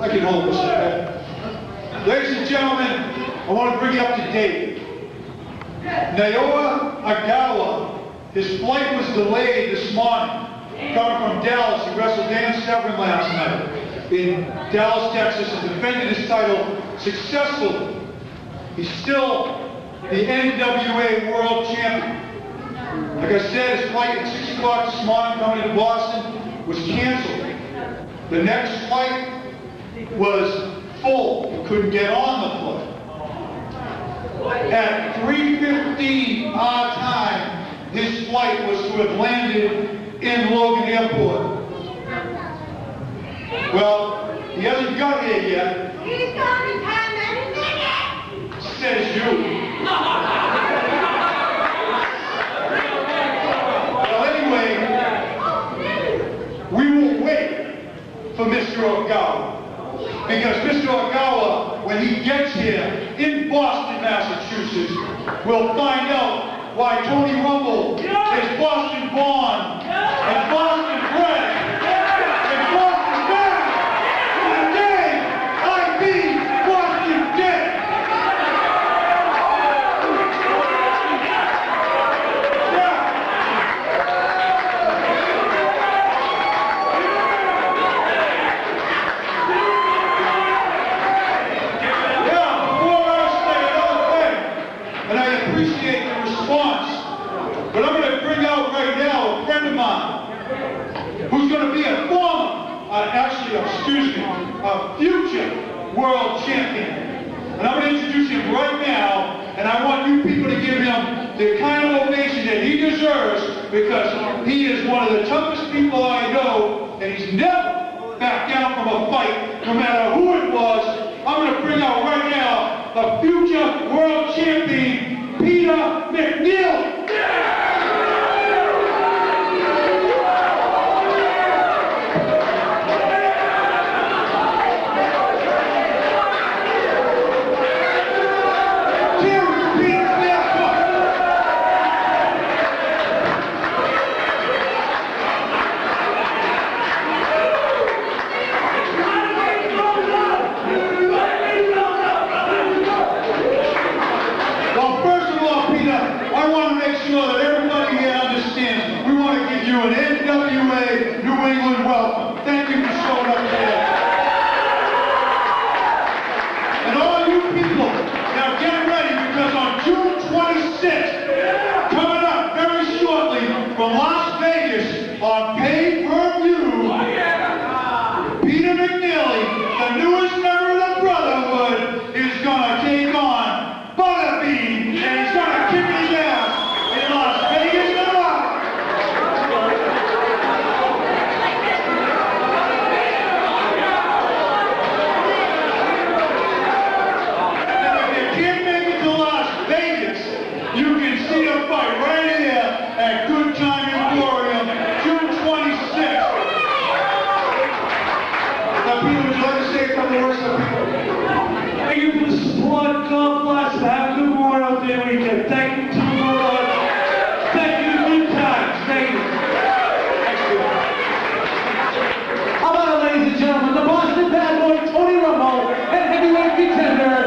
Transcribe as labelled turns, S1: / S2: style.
S1: I can hold this. Ladies and gentlemen, I want to bring you up to date. Naoya Ogawa, his flight was delayed this morning. Coming from Dallas, he wrestled Dan Severn last night in Dallas, Texas, and defended his title successfully. He's still the NWA World Champion. Like I said, his flight at 6 o'clock this morning coming to Boston was canceled. The next flight was full. Couldn't get on the flight. At 3.15 our time, his flight was to have landed in Logan Airport. Well, he hasn't got here yet.
S2: He's coming, Carmen.
S1: Says you. Well, anyway, we will wait for Mr. Ogawa. Because Mr. Ogawa, when he gets here in Boston, Massachusetts, will find out why Tony Rumble is Boston born and Boston bred and Boston bound to the day I be Boston dead. Yeah. Yeah, before I say another thing, and I appreciate the response, but I'm going to bring out right now a friend of mine who's going to be a former, uh, actually, excuse me, a future world champion. And I'm going to introduce him right now, and I want you people to give him the kind of ovation that he deserves because he is one of the toughest people I know, and he's never backed down from a fight, no matter who it was. I'm going to bring out right now the future world McNeeley. Cheers, Peter McNeeley. Come on. Well, first of all, Peter, I want to make sure that everybody here understands. We want to give you an NWA New England welcome. Thank you for showing up today. And all you people, now get ready because on June 26th, coming up very shortly from Las Vegas on pay-per-view, Peter McNeeley, the newest member of the Brotherhood, is gonna take on Butterbean, and he's gonna kick his ass in Las Vegas, Nevada. Now, if you can't make it to Las Vegas, you can see the fight right here at Good Time Emporium, June 26th. Now, Peter, would you like to say a couple words to people?
S3: Thank you for the support. God bless. Have a good Memorial Day weekend. Thank you to the Lord. Thank you to Good Times. Thank you. How about it, ladies and gentlemen, the Boston Bad Boy, Tony Rumble, and heavyweight contender,